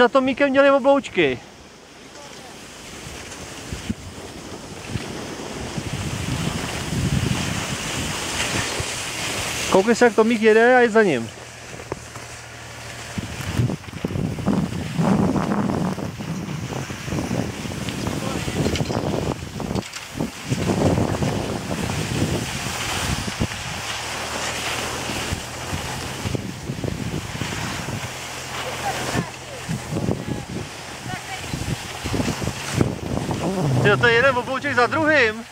Za Tomíkem měli obloučky. Koukej se, jak Tomík jede a je za ním. Ty, to je jeden oblouček za druhým.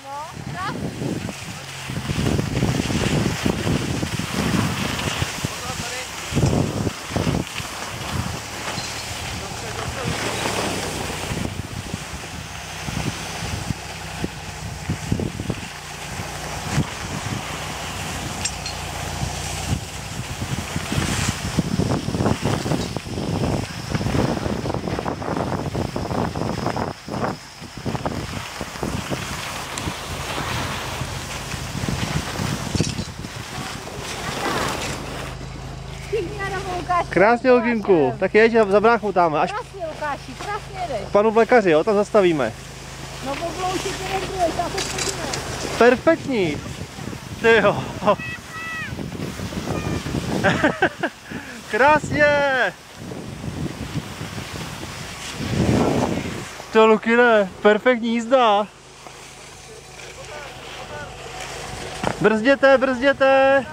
Krásně, Lginku. Tak jeď za bráchou tam, až Krásně, Lukáši, krásně jdeš. k panu vlekaři, jo, tam zastavíme. No obloučit jeden druhý, já podívám. Perfektní. Ty jo. Krásně. To Lukine, perfektní jízda. Brzděte, brzděte.